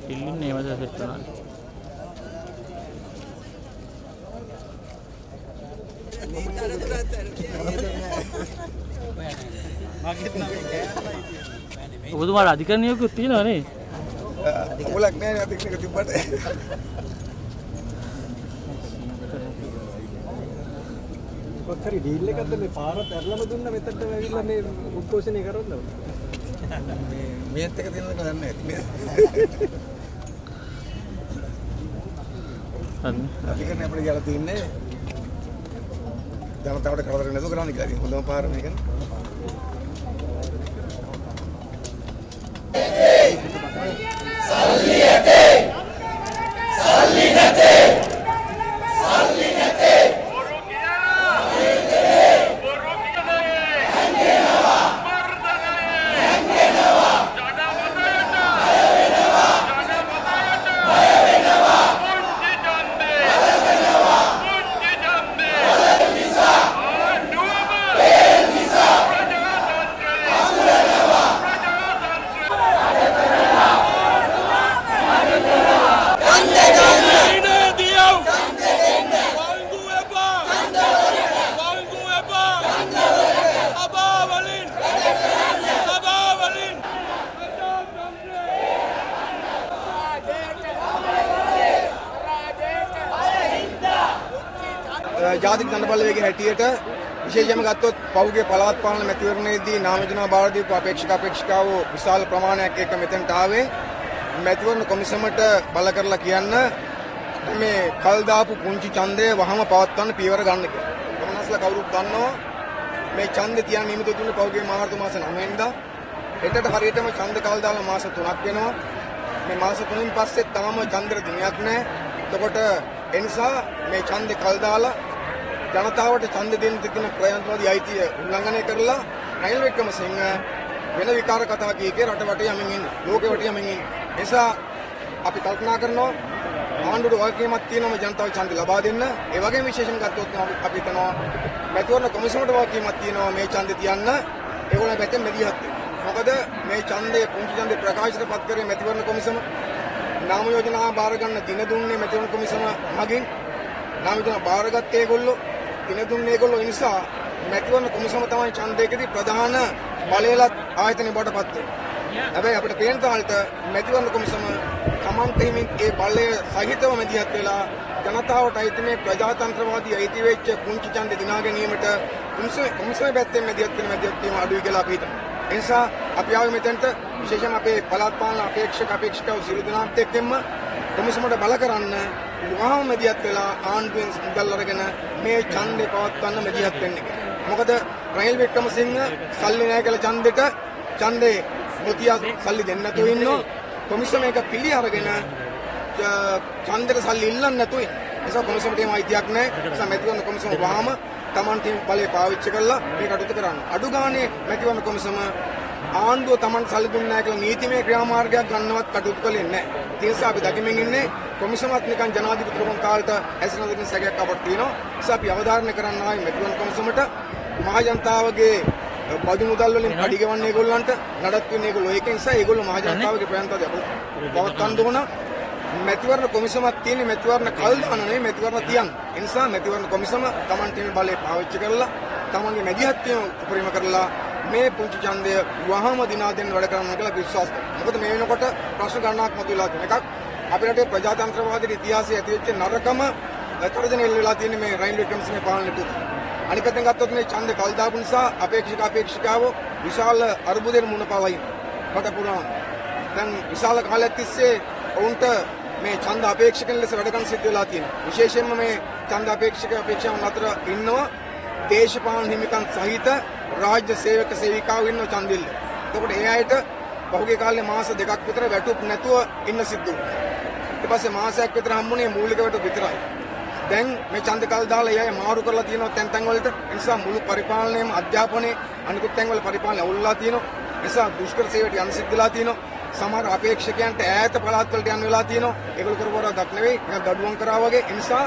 ටිල්ලින් ඒවද set වුණා. ඔබතුමාට අධිකරණයකුත් තියෙනවා නේ. අමුලක් නෑ අධිකරණයක තිබ්බට මොකක් හරි ඩීල් එකක්ද මේ පාරත් ඇරලම දුන්න මෙතනට ඇවිල්ලා මේ උද්ඝෝෂණය කරන්න මේත් එක තියෙනවද දන්නේ නැති නේද හරි. අධිකරණය අපිට කියලා තින්නේ ජනතාවට කරදර නැතුව කරන්න කියලා. ඉතින් හොඳම පාර මේකනේ. ජාතික දඬ බලවේගයේ හැටියට විශේෂයෙන්ම ගත්තොත් පහුගිය පළාත් පාලන මැතිවරණයේදී නාමජනා බාර දීපු අපේක්ෂක අපේක්ෂිකාවෝ විශාල ප්‍රමාණයක් එක්ක මෙතෙන්ට ආවේ මැතිවරණ කොමිසමට බල කරලා කියන්න මේ කල් දාපු පුංචි ඡන්දය වහම පවත්වන්න පියවර ගන්න කියලා. ගමනස්ලා කවුරුත් දන්නවා මේ ඡන්දේ තියන් නියමිත දුන්නේ පහුගිය මාර්තු මාස 9 වෙනිදා. හෙටට හරියටම ඡන්ද කල් දාලා මාස 3ක් වෙනවා. මේ මාස 3න් පස්සේ තාම ඡන්දර දිනයක් නැහැ. එතකොට ඒ නිසා මේ ඡන්දේ කල් දාලා ජනතාවට ඡන්ද දෙන්න තියෙන ප්‍රයත්නවාදී අයිතිය උල්ලංඝනය කරලා රයිල් වෙක්කම සිංහ වෙන විකාර කතා කීකේ රට වටේ යමින් ඉන්න ලෝකෙ වටේ යමින් ඉන්න. නිසා අපි කල්පනා කරනවා ආණ්ඩුවට වගකීමක් තියෙනම ජනතාව ඡන්ද ලබා දෙන්න. ඒ වගේම විශේෂම ගත්තොත් අපි හිතනවා මැතිවරණ කොමිසමට වගකීමක් තියෙනවා මේ ඡන්ද තියන්න. ඒගොල්ලෝ පැත්තෙන් මෙදිහත් මොකද මේ ඡන්දය පුංචි ඡන්දේ ප්‍රකාශයට පත් කරේ මැතිවරණ කොමිසම. නාම යෝජනා බාර ගන්න දින දුන්නේ මැතිවරණ කොමිසම මගින්. නාම යෝජනා බාරගත්තේ ඒගොල්ලෝ. දින දුන්නේ ඒගොල්ලෝ ඒ නිසා මැතිවරණ කොමිසම තමයි ඡන්දයකදී ප්‍රධාන බලයලත් ආයතනය බවට පත් වෙන්නේ. හැබැයි අපිට පේන තාලට මැතිවරණ කොමිසම තමන්ට හිමින් ඒ බලය සහිතව මැදිහත් වෙලා ජනතාවට අයිති මේ ප්‍රජාතන්ත්‍රවාදී අයිති වෙච්ච පුංචි ඡන්ද දිනා ගැනීමට කොමිසම කොමිසම පැත්තෙන් මැදිහත් වෙන මැදිහත් වීම අඩුයි කියලා අපි හිතනවා. ඒ නිසා අපි ආවේ මෙතෙන්ට විශේෂයෙන්ම අපේ පළාත් පාලන අපේක්ෂක අපේක්ෂකව සියලු දෙනාත් එක්කෙන්ම කොමිසමට බල කරන්න වහාම මැදිහත් වෙලා ආණ්ඩුවෙන් මුදල් අරගෙන මේ ඡන්දේ පවත්වන්න මැදිහත් වෙන්න කියලා. මොකද රනිල් වික්‍රමසිංහ සල්ලි නැහැ කියලා ඡන්දෙට ඡන්දේ මොතියා සල්ලි දෙන්න නැතුව ඉන්නවා. කොමිසම එක පිළි අරගෙන ඡන්දෙට සල්ලි ඉල්ලන්න නැතුව ඉන්නවා. ඒ නිසා කොමිසමට එහෙම අයිතියක් නැහැ. ඒ නිසා මැතිවරණ කොමිසම වහාම Taman team බලය පාවිච්චි කරලා මේ කටයුතු කරන්න. අඩු ගානේ මැතිවරණ කොමිසම ආණ්ඩුව Taman දුන්නේ නැහැ කියලා නීතිමය ක්‍රියාමාර්ගයක් ගන්නවත් කටයුතු කළේ නැහැ. ඒ නිසා අපි දකිමින් ඉන්නේ කොමිසමත් නිකන් ජනාධිපතිතුමන් කාලට ඇසෙන දෙකින් සැකයක් අපට තියෙනවා. නිසා අපි අවධාරණය කරන්න ආවේ මැතිවරණ කොමිසමට මහ ජනතාවගේ බදු මුදල් වලින් පඩි ගෙවන්නේ ඒගොල්ලන්ට නඩත්තු වෙන්නේ ඒගොල්ලෝ ඒක නිසා ඒගොල්ලෝ මහ ජනතාවගේ ප්‍රයත්නවාදී අපිට පවත්වන්න ඕන මැතිවරණ කොමිසමක් තියෙන්නේ මැතිවරණ කල් දාන නෙවෙයි මැතිවරණ තියන්න. ඒ නිසා මැතිවරණ කොමිසම Taman ටීමේ බලය පාවිච්චි කරලා Tamanගේ මැදිහත් වීම උපරිම කරලා මේ පුංචි ඡන්දය වහම දිනා දෙන්න වැඩ කරන්න කියලා විශ්වාස කරනවා. මොකද මේ වෙනකොට ප්‍රශ්න ගණනක් මතුවලා තියෙන එකක් අපේ රටේ ප්‍රජාතන්ත්‍රවාදී ඉතිහාසයේ ඇති වෙච්ච නරකම තර්ජනය වෙලා තියෙන මේ රයින් වික්‍රමසිංහ පාලනය තුල. අනිත් පැත්තෙන් ගත්තොත් මේ ඡන්දේ කල් දාපු නිසා අපේක්ෂක අපේක්ෂිකාවෝ විශාල අර්බුදයෙන් මුණ පාවයි. රට පුරාම. දැන් විශාල කාලයක් තිස්සේ ඔවුන්ට මේ ඡන්ද අපේක්ෂකයන් ලෙස වැඩ කරන්න සිද්ධ වෙලා තියෙනවා. විශේෂයෙන්ම මේ ඡන්ද අපේක්ෂක අපේක්ෂාවන් අතර ඉන්නවා දේශපාලන හිමිකම් සහිත රාජ්‍ය සේවක සේවිකාවෝ ඉන්නව ඡන්දෙල්ල. එතකොට ඒ අයට පහුගිය කාලේ මාස දෙකක් විතර වැටුප් නැතුව ඉන්න සිද්ධ වුණා. ඊට පස්සේ මාසයක් විතර හම්බුනේ මූලික වැටුප් විතරයි. දැන් මේ ඡන්ද කල් දාලා ඒ අය මාරු කරලා තියෙනවා තැන් තැන් වලට. ඒ නිසා මුළු පරිපාලනයම අධ්‍යාපනයේ අනිකුත් තැන් වල පරිපාලනය අවුල්ලා තියෙනවා. ඒ නිසා දුෂ්කර සේවයට යන්න සිද්ධ වෙලා තියෙනවා. සමහර අපේක්ෂකයන්ට ඈත පළාත් වලට යන්න වෙලා තියෙනවා. ඒගොල්ලෝ කරපුවා දක් නෙවෙයි. නිකන් දඩුවම් කරා වගේ. ඒ නිසා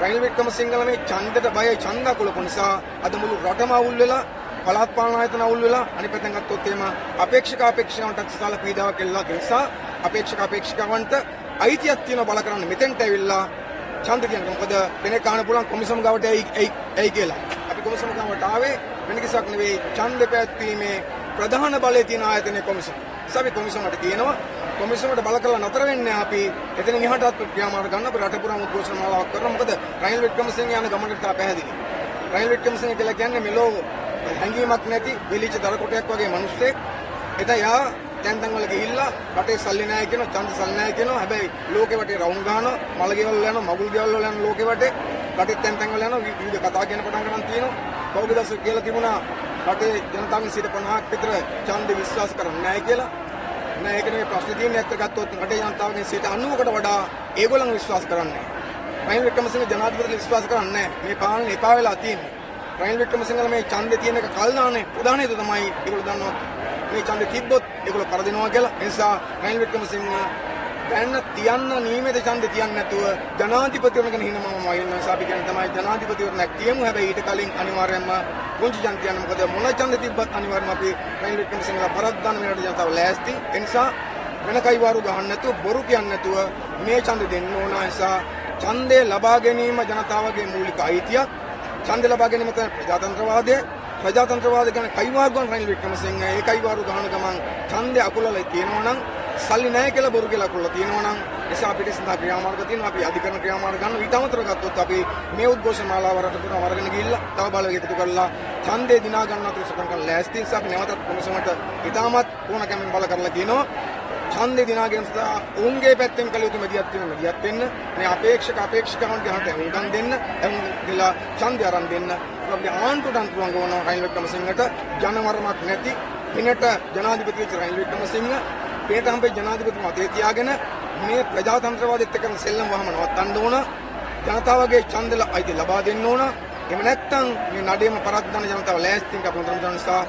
රනිල් වික්‍රමසිංහල මේ ඡන්දයට බයයි ඡන්ද අකුලපු නිසා අද මුළු රටම අවුල් වෙලා පළාත් පාලන ආයතන අවුල් වෙලා අනිත් පැත්තෙන් ගත්තොත් එහෙම අපේක්ෂක අපේක්ෂකවන්ට විශාල පීඩාවක් එල්ලා නිසා අපේක්ෂක අපේක්ෂකවන්ට අයිතියක් තියෙන බල කරන්න මෙතෙන්ට ඇවිල්ලා ඡන්ද කියන මොකද කෙනෙක් අහන්න පුළුවන් කොමිසම ගාවට ඇයි ඇයි ඇයි කියලා. අපි කොමිසම ගාවට ආවේ වෙන කිසිවක් නෙවෙයි ඡන්ද පැවැත්වීමේ ප්‍රධාන බලය තියෙන ආයතනයේ කොමිසම. සබි කොමිසමට කියනවා කොමිසමට බල කරලා නතර වෙන්නේ අපි එතන ඉහටත් ක්‍රියාමාර්ග ගන්න අපි රට පුරාම උද්ඝෝෂණ මාලාවක් කරනවා. මොකද රනිල් වික්‍රමසිංහ යන ගමනට තා පැහැදිලි. රනිල් වික්‍රමසිංහ කියලා කියන්නේ මෙලෝ හැඟීමක් නැති වෙලිච්ච දරකොටයක් වගේ මිනිස්සෙක්. එතන යා තැන් තැන් වල ගිහිල්ලා රටේ සල්ලි නැහැ කියනවා, ඡන්ද සල්ලි නැහැ කියනවා. හැබැයි ලෝකෙ වටේ රවුම් ගහනවා, මල ගෙවල් වල යනවා, මගුල් ගෙවල් වල යන ලෝකෙ වටේ රටේ තැන් තැන් වල යනවා විවිධ කතා කියන පටන් ගන්න තියෙනවා. කවුද දවසක කියලා තිබුණා රටේ ජනතාවගෙන් 50ක් විතර ඡන්ද විශ්වාස කරන්නේ නැහැ කියලා. නෑ ඒක නෙමෙයි ප්‍රශ්නේ තියෙන්නේ අත්‍තර ගත්තොත් රටේ ජනතාවගෙන් 90කට වඩා ඒගොල්ලන් විශ්වාස කරන්නේ නැහැ. රනිල් වික්‍රමසිංහ ජනාධිපතිතුමා විශ්වාස කරන්නේ නැහැ. මේ පාලනය එපා වෙලා තියෙන්නේ. රනිල් වික්‍රමසිංහල මේ ඡන්දේ තියෙන එක කල් දාන්නේ ප්‍රධාන හේතුව තමයි ඒගොල්ලෝ දන්නවා මේ ඡන්දේ තිබ්බොත් ඒගොල්ලෝ කරදිනවා කියලා. ඒ නිසා රනිල් වික්‍රමසිංහ දැන් තියන්න නියමිත ඡන්දේ තියන්නේ නැතුව ජනාධිපතිවරණ ගැන හිනමම වයින් නිසා අපි කියන්නේ තමයි ජනාධිපතිවරණයක් තියමු. හැබැයි ඊට කලින් අනිවාර්යයෙන්ම පුංචි ජන තියන්න මොකද මොන ඡන්දේ තිබ්බත් අනිවාර්යයෙන්ම අපි රනිල් වික්‍රමසිංහලා පරද්දන්න මේ රට ජනතාව ලෑස්ති. ඒ නිසා වෙන කයිවාරු ගහන්න නැතුව බොරු කියන්නේ නැතුව මේ ඡන්දෙ දෙන්න ඕන නිසා ඡන්දය ලබා ගැනීම ජනතාවගේ මූලික අයිතියක්. ඡන්දය ලබා ගැනීම තමයි ප්‍රජාතන්ත්‍රවාදය. ප්‍රජාතන්ත්‍රවාදය ගැන කයිවාරු ගන්න රනිල් වික්‍රමසිංහ ඒ කයිවාරු ගහන ගමන් ඡන්දය අකුලලා තියෙනවා නම් සල්ලි නැහැ කියලා බොරු කියලා අකුලලා තියෙනවා නම් නිසා අපිට සඳහා ක්‍රියාමාර්ග තියෙනවා අපි අධිකරණ ක්‍රියාමාර්ග ගන්න ඊට අමතරව ගත්තොත් අපි මේ උද්ඝෝෂණ මාලාව රට පුරා වරගෙන ගිහිල්ලා තව බලවේග එකතු කරලා ඡන්දේ දිනා ගන්න අතර සටන් කරන ලෑස්ති නිසා අපි නැවතත් කොමිසමට ඉතාමත් ඕන කැමෙන් බල කරලා කියනවා ඡන්දේ දිනා ගැනීම සඳහා ඔවුන්ගේ පැත්තෙන් කළ යුතු මැදිහත් වෙන මැදිහත් වෙන්න මේ අපේක්ෂක අපේක්ෂකවන්ට යහට උන්ගන් දෙන්න. එමුලා ඡන්දය අරන් දෙන්න. අපි ආණ්ඩුවට අන්තරංග වන රනිල් වික්‍රමසිංහට ජනවරමක් නැති පිනට ජනාධිපතිවරු රනිල් වික්‍රමසිංහ පිනට හම්බෙ ජනාධිපතිතුමා අතේ තියාගෙන මේ ප්‍රජාතන්ත්‍රවාදෙත් එක්ක කරන සෙල්ලම් වහම නවත්තන්න ඕන. ජනතාවගේ ඡන්දල අයිති ලබා දෙන්න ඕන. එහෙම නැත්නම් මේ නඩේම පරද්දන ජනතාව ලෑස්තින් අපේ උන්තරම් නිසා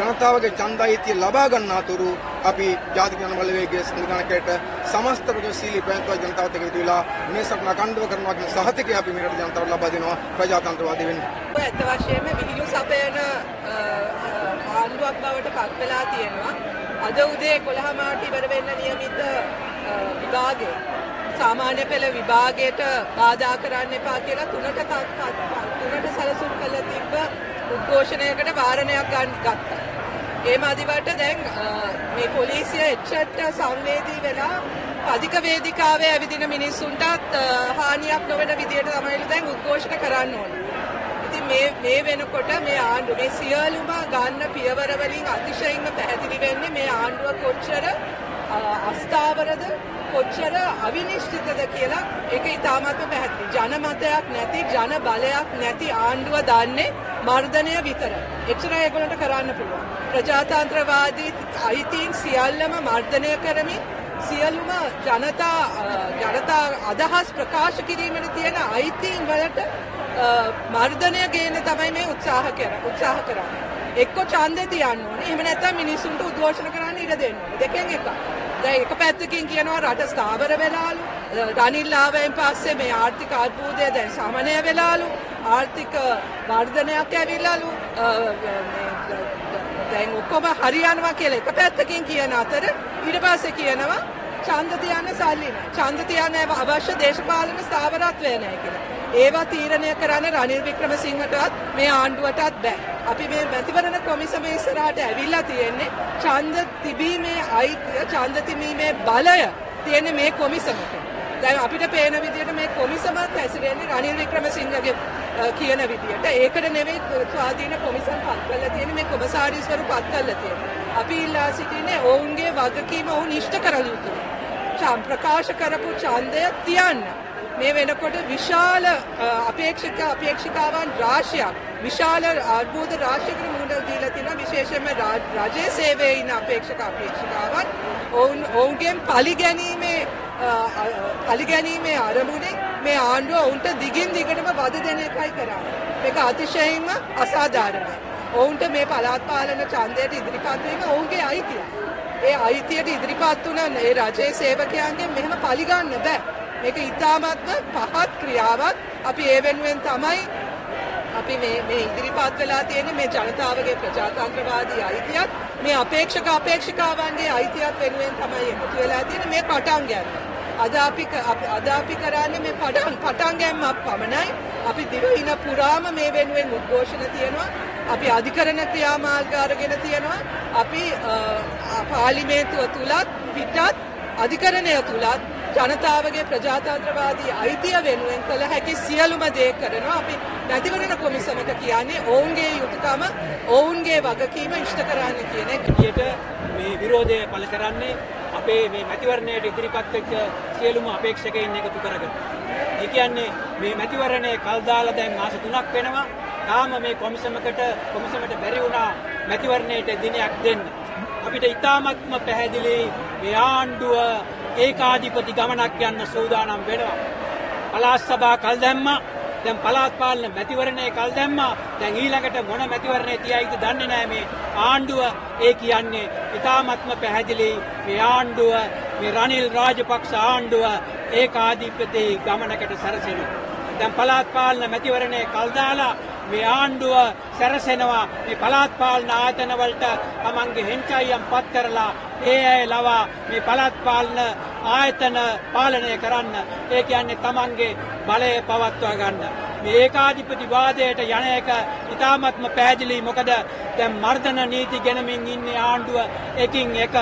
ජනතාවගේ ඡන්ද අයිතිය ලබා ගන්න අතුරු අපි ජාතික ජන බලවේගයේ සංවිධානකයට සමස්ත ප්‍රජාශීලී ප්‍රයත්න ජනතාවත් එක්ක ඉදිරියලා මේ සටන අඛණ්ඩව කරනවා කියන සහතිකය අපි මේ රට ජනතාවට ලබා දෙනවා ප්‍රජාතන්ත්‍රවාදී වෙන්නේ. ඇත්ත වශයෙන්ම විහිළු සපයන අ, අ, ආණ්ඩුවක් බවට පත් වෙලා තියෙනවා. අද උදේ 11 මාට ඉවර වෙන්න නියමිත අ, විභාගය සාමාන්‍ය පෙළ විභාගයට බාධා කරන්න එපා කියලා තුනට ක- ක- තුනට සැලසුම් කළ තිබ්බ උද්ඝෝෂණයකට වාරණයක් ගන්න ගත්තා. ඒ මදිවට දැන් අ, මේ පොලිසිය එච්චට සංවේදී වෙලා පදික වේදිකාවේ ඇවිදින මිනිස්සුන්ටත් අ, හානියක් නොවන විදියට තමයි දැන් උද්ඝෝෂණ කරන්න ඕනේ. ඉතින් මේ මේ වෙනකොට මේ ආණ්ඩුව මේ සියලුම ගන්න පියවර වලින් අතිශයින්ම පැහැදිලි වෙන්නේ මේ ආණ්ඩුව කොච්චර අ, අස්ථාවරද කොච්චර අවිනිශ්චිතද කියලා ඒක ඉතාමත්ම පැහැදිලි. ජනමතයක් නැති ජන බලයක් නැති ආණ්ඩුව දන්නේ මර්ධනය විතරයි. එච්චරයි ඒගොල්ලන්ට කරන්න පුළුවන්. ප්‍රජාතන්ත්‍රවාදී අයිතීන් සියල්ලම මර්ධනය කරමින් සියලුම ජනතා අ, ජනතා අදහස් ප්‍රකාශ කිරීමට තියෙන අයිතීන් වලට අ, මර්ධනය ගේන තමයි මේ උත්සාහ කර උත්සාහ කරන්නේ. එක්ක ඡන්දේ තියන්න ඕනේ. එහෙම නැත්නම් මිනිස්සුන්ට උද්ඝෝෂණ කරන්න ඉඩ දෙන්න ඕනේ. දෙකෙන් එකක්. දැන් එක පැත්තකින් කියනවා රට ස්ථාවර වෙලාලු. රනිල් ආවෙන් පස්සේ මේ ආර්ථික අර්බුදය දැන් සමනය වෙලාලු. ආර්ථික වර්ධනයක් ඇවිල්ලාලු. අ, මේ දැන් ඔක්කොම හරියනවා කියලා එක පැත්තකින් කියන අතර ඊට පස්සේ කියනවා ඡන්ද තියන්න සල්ලි නැහැ. ඡන්ද තියන්න අවශ්‍ය දේශපාලන ස්ථාවරත්වය නැහැ කියලා. ඒවා තීරණය කරන්න රනිල් වික්‍රමසිංහටවත් මේ ආණ්ඩුවටත් බෑ. අපි මේ මැතිවරණ කොමිසම ඉස්සරහට ඇවිල්ලා තියෙන්නේ ඡන්ද තිබීමේ අයිතිය, ඡන්ද තිබීමේ බලය තියෙන්නේ මේ කොමිසමට. දැන් අපිට පේන විදිහට මේ කොමිසමත් ඇසිරෙන්නේ රනිල් වික්‍රමසිංහගේ අ, කියන විදිහට. ඒකට නෙවෙයි ස්වාධීන කොමිසම් පත් කරලා තියෙන්නේ මේ කොමසාරිස්වරු පත් කරලා තියෙන්නේ. අපි ඉල්ලා සිටින්නේ ඔවුන්ගේ වගකීම ඔවුන් ඉෂ්ට කරලා යුතුයි. චම් ප්‍රකාශ කරපු ඡන්දය තියන්න. මේ වෙනකොට විශාල අ, අපේක්ෂක අපේක්ෂිකාවන් රාශියක් විශාල අර්බුද රාශියකට මුහුණ දීලා තියෙනවා විශේෂයෙන්ම රා- රජයේ සේවයේ ඉන්න අපේක්ෂක අපේක්ෂිකාවන් ඔවුන් ඔවුන්ගෙන් පරිගැනීමේ අ, අ, පරිගැනීමේ අරමුණේ මේ ආණ්ඩුව ඔවුන්ට දිගින් දිගටම වද දෙන එකයි කරන්නේ. මේක අතිශයින්ම අසාධාරණයි. ඔවුන්ට මේ පළාත් පාලන ඡන්දයට ඉදිරිපත් වීම ඔවුන්ගේ අයිතිය. ඒ අයිතියට ඉදිරිපත් වුණ ඒ රජයේ සේවකයන්ගෙන් මෙහෙම පරිගන්න බෑ. මේක ඉතාමත්ම පහත් ක්‍රියාවක් අපි ඒ වෙනුවෙන් තමයි අපි මේ මේ ඉදිරිපත් වෙලා තියෙන මේ ජනතාවගේ ප්‍රජාතන්ත්‍රවාදී අයිතියත් මේ අපේක්ෂක අපේක්ෂිකාවන්ගේ අයිතියත් වෙනුවෙන් තමයි එකතු වෙලා තියෙන මේ පටන් ගන්න. අද අපි ක- අප- අද අපි කරන්නේ මේ පටන් පටන් ගැනීමක් පමණයි. අපි දිවයින පුරාම මේ වෙනුවෙන් උද්ඝෝෂණ තියෙනවා. අපි අධිකරණ ක්‍රියාමාර්ග අරගෙන තියෙනවා. අපි අ, අ, පාර්ලිමේන්තුව තුලත් පිටත් අධිකරණය තුලත් ජනතාවගේ ප්‍රජාතන්ත්‍රවාදී අයිතිය වෙනුවෙන් කළ හැකි සියලුම දේ කරනවා අපි මැතිවරණ කොමිසමට කියන්නේ ඔවුන්ගේ යුතුකම ඔවුන්ගේ වගකීම ඉෂ්ට කරන්න කියන එක. විදියට මේ විරෝධය පළ කරන්නේ අපේ මේ මැතිවරණයට ඉදිරිපත් වෙච්ච සියලුම අපේක්ෂකයින් එකතු කරගෙන. ඒ කියන්නේ මේ මැතිවරණය කල් දාලා දැන් මාස 3ක් වෙනවා. තාම මේ කොමිසමකට කොමිසමට බැරි වුණා මැතිවරණයට දිනයක් දෙන්න. අපිට ඉතාමත්ම පැහැදිලි මේ ආණ්ඩුව ඒකාධිපති ගමනක් යන්න සූදානම් වෙනවා. පළාත් සභා කල් දැම්මා දැන් පළාත් පාලන මැතිවරණය කල් දැම්මා. දැන් ඊළඟට මොන මැතිවරණය තියයිද දන්නේ නැහැ මේ ආණ්ඩුව. ඒ කියන්නේ ඉතාමත්ම පැහැදිලි මේ ආණ්ඩුව මේ රනිල් රාජපක්ෂ ආණ්ඩුව ඒකාධිපති ගමනකට සැරසෙනවා. දැන් පළාත් පාලන මැතිවරණය කල් දාලා මේ ආණ්ඩුව සැරසෙනවා. මේ පළාත් පාලන ආයතන වලට තමන්ගේ හෙන්චයියම් පත් කරලා ඒ අය ලවා මේ පළාත් පාලන ආයතන පාලනය කරන්න. ඒ කියන්නේ තමන්ගේ බලය පවත්වා ගන්න. මේ ඒකාධිපති වාදයට යන එක ඉතාමත්ම පැහැදිලි මොකද දැන් මර්ධන නීති ගෙනමින් ඉන්නේ ආණ්ඩුව එකින් එක.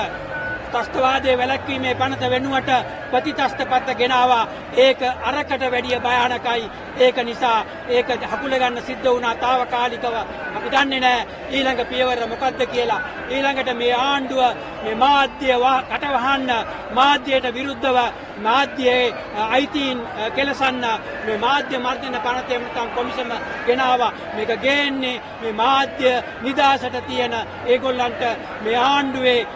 ත්‍රස්තවාදයේ වැළැක්වීමේ පනත වෙනුවට ප්‍රතිත්‍රස්තපත්ත ගෙනාවා. ඒක අරකට වැඩිය භයානකයි. ඒක නිසා ඒක හකුල ගන්න සිද්ධ වුණා తాවකාලිකව. අපි දන්නේ නැහැ ඊළඟ පියවර මොකද්ද කියලා. ඊළඟට මේ ආණ්ඩුව මේ මාධ්‍ය වා- කටවහන්න මාධ්‍යයට විරුද්ධව මාධ්‍යයේ අ, අයිතීන් අ, කෙලසන්න මේ මාධ්‍ය මර්ධන පනතේ නැත්නම් කොමිසම ගෙනාවා. මේක ගේන්නේ මේ මාධ්‍ය නිදාසට තියෙන ඒගොල්ලන්ට මේ ආණ්ඩුවේ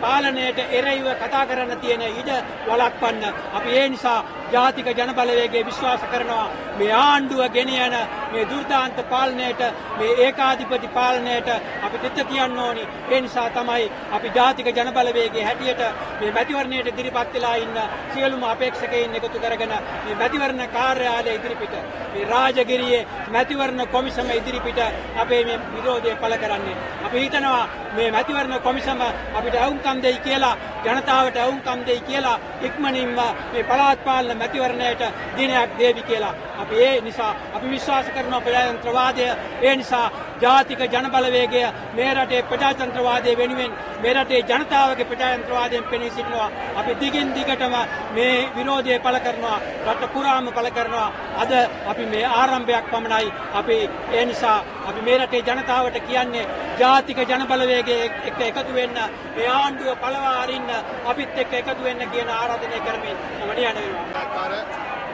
පාලනයට එරෙහිව කතා කරන්න තියෙන ඉඩ වළක්වන්න. අපි ඒ නිසා ජාතික ජනබලවේගයේ විශ්වාස කරනවා. මේ ආණ්ඩුව ගෙනියන මේ දුර්දාන්ත පාලනයට මේ ඒකාධිපති පාලනයට අපි දෙත කියන්න ඕනි. ඒ නිසා තමයි අපි ජාතික ජනබලවේගයේ හැටියට මේ මැතිවරණයට ඉදිරිපත් වෙලා ඉන්න සියලුම අපේක්ෂකයින් එකතු කරගෙන මේ මැතිවරණ කාර්යාලය ඉදිරිපිට. මේ රාජගිරියේ මැතිවරණ කොමිසම ඉදිරිපිට අපේ මේ විරෝධය පළ කරන්නේ. අපි හිතනවා මේ මැතිවරණ කොමිසම අපිට ඇවුම්කම් දෙයි කියලා ජනතාවට ඇවුම්කම් දෙයි කියලා ඉක්මනින්ම මේ පළාත් පාලන මැතිවරණයට දිනයක් දේවි කියලා. අපි ඒ නිසා අපි විශ්වාස කරනවා ප්‍රජාතන්ත්‍රවාදය ඒ නිසා ජාතික ජනබලවේගය මේ රටේ ප්‍රජාතන්ත්‍රවාදය වෙනුවෙන් මේ රටේ ජනතාවගේ ප්‍රජාතන්ත්‍රවාදයෙන් පෙනී සිටිනවා. අපි දිගින් දිගටම මේ විරෝධය පළ කරනවා. රට පුරාම පළ කරනවා. අද අපි මේ ආරම්භයක් පමණයි. අපි ඒ නිසා අපි මේ රටේ ජනතාවට කියන්නේ ජාතික ජනබලවේගයේ එක්ක එකතු වෙන්න මේ ආණ්ඩුව පළවා අරින්න අපිත් එක්ක එකතු වෙන්න කියන ආරාධනය කරමින් මම නියන වෙනවා. ආකාර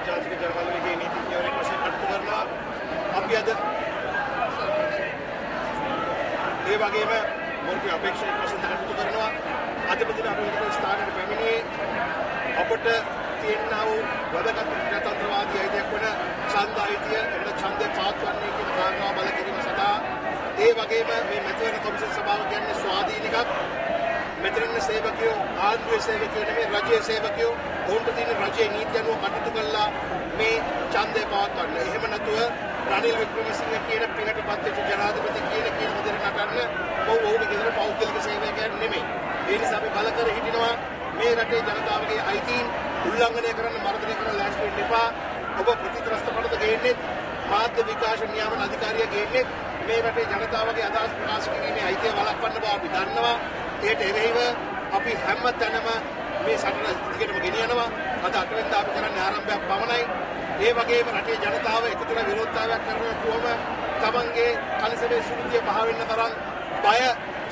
ජාතික ජනබලවේගයේ නීතිඥවරයෙක් වශයෙන් කටයුතු කරනවා. අපි අද ඒ වගේම මොහොතේ අපේක්ෂක වශයෙන් කටයුතු කරනවා. අද මෙතන අපේ ස්ථානයේ පැමිණියේ අපට තියෙනා වූ වැදගත් ප්‍රජාතන්ත්‍රවාදී අයිතියක් වන ඡන්ද අයිතිය එන්න ඡන්දේ පාත්වන්නේ කියන කාරණාව බල කිරීම සඳහා ඒ වගේම මේ මැතිවරණ කොමිෂන් සභාව කියන්නේ ස්වාධීන එකක් මෙතන ඉන්න සේවකයෝ ආණ්ඩුවේ සේවකයෝ නෙමෙයි රජයේ සේවකයෝ ඔවුන්ට තියෙන රජයේ නීති අනුව කටයුතු කළා මේ ඡන්දය පවත්වන්න. එහෙම නැතුව රනිල් වික්‍රමසිංහ කියන පිනට පත්වෙච්ච ජනාධිපති කියන කියන විදිහට නටන්න ඔව් ඔවුගේ ගෙදර පෞද්ගලික සේවකයන් නෙමෙයි. ඒ නිසා අපි බල කර හිටිනවා මේ රටේ ජනතාවගේ අයිතීන් උල්ලංඝනය කරන්න මර්ධනය කරන්න ලෑස්ති වෙන්න එපා. ඔබ ප්‍රතිත්‍රස්ත පනත ගේන්නේ මාධ්‍ය විකාශ නියාමන අධිකාරිය ගේන්නේ මේ රටේ ජනතාවගේ අදහස් ප්‍රකාශ කිරීමේ අයිතිය වළක්වන්න බව අපි දන්නවා. ඒට එරෙහිව අපි හැම තැනම මේ සටන දිගටම ගෙනියනවා. අද අටවෙනිදා අපි කරන්නේ ආරම්භයක් පමණයි. ඒ වගේම රටේ ජනතාව එකතු වෙලා විරෝධතාවයක් කරන කොහොම තමන්ගේ කලසමේ සුළුදිය පහ වෙන්න තරම් බය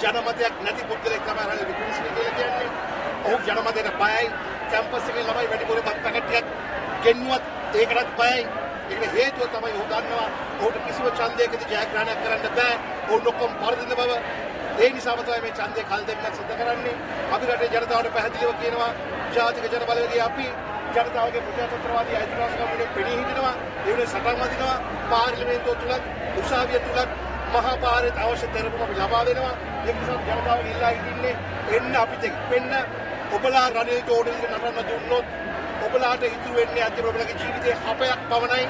ජනමතයක් නැති පුද්ගලෙක් තමයි රනිල් වික්‍රමසිංහ කියලා කියන්නේ. ඔහු ජනමතයට බයයි. කැම්පස් එකේ ළමයි වැඩිපුර බත් පැකට්ටියක් ගෙන්නුවත් ඒකටත් බයයි. ඒකට හේතුව තමයි ඔහු දන්නවා ඔහුට කිසිම ඡන්දයකදී ජයග්‍රහණයක් කරන්න බෑ. ඔහු ඔක්කොම පරදින බව. ඒ නිසාම තමයි මේ ඡන්දය කල් දෙන්නක් සිද්ධ කරන්නේ. අපි රටේ ජනතාවට පැහැදිලිව කියනවා ජාතික ජන බලවේගය අපි ජනතාවගේ ප්‍රජාතන්ත්‍රවාදී අයිතිවාසිකම් වලින් පෙනී හිටිනවා. ඒ වෙනුවෙන් සටන් වදිනවා. පාර්ලිමේන්තුව තුලත් උසාවිය තුලත් මහා පාරේට අවශ්‍ය තෙරපුම අපි ලබා දෙනවා. ඒ නිසා ජනතාව ඉල්ලා හිටින්නේ එන්න අපිට එක්වෙන්න ඔබලා රනිල් ජෝඩිල්ට නටන්න දුන්නොත් ඔබලාට ඉතුරු වෙන්නේ අධ්‍ය ප්‍රබලගේ ජීවිතයේ අපයක් පමණයි.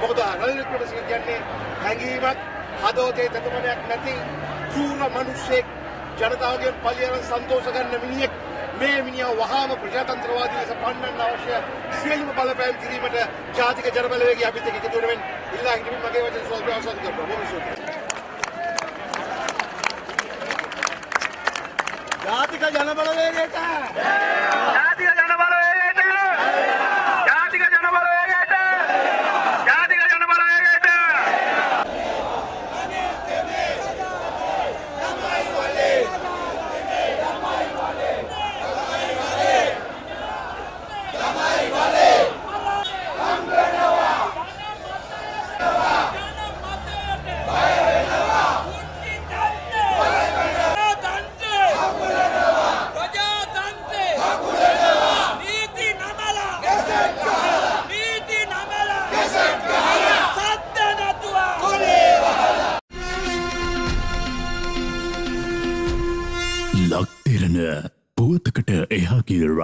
මොකද රනිල් වික්‍රමසිංහ කියන්නේ හැඟීමක් හදවතේ තෙතමනයක් නැති චූර මිනිස්සෙක් ජනතාවගෙන් පලියන සන්තෝෂ ගන්න මිනිහෙක්. මේ මිනිහා වහාම ප්‍රජාතන්ත්‍රවාදී ලෙස පන්නන්න අවශ්‍ය සියලුම බලපෑම් කිරීමට ජාතික ජනබලවේගය අපිත් එක්ක එකතු වෙන ඉල්ලා හිටමින් මගේ වචන ස්වල්ප අවසන් කරනවා. බොහොම ස්තුතියි ජාතික ජනබලවේගයට! ජාතික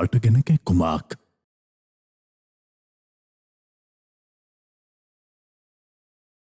රට ගැන කැක්කුමක්